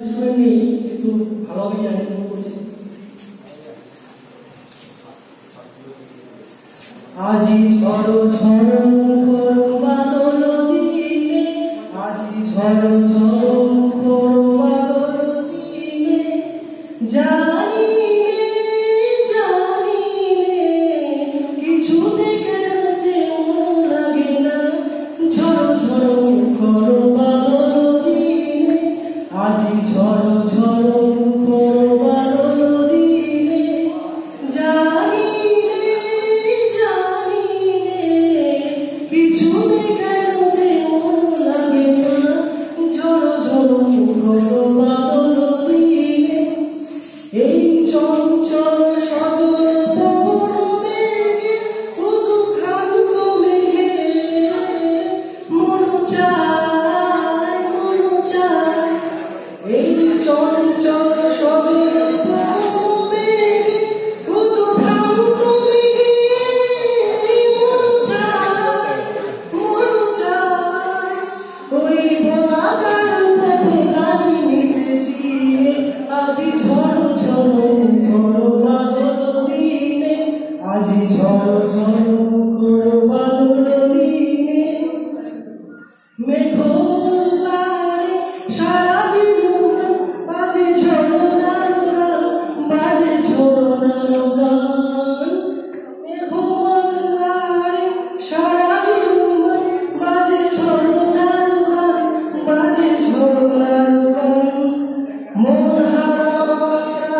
নেই কিন্তু ভালোভাবেই জানি করছি। আজি ঝড় ঝড়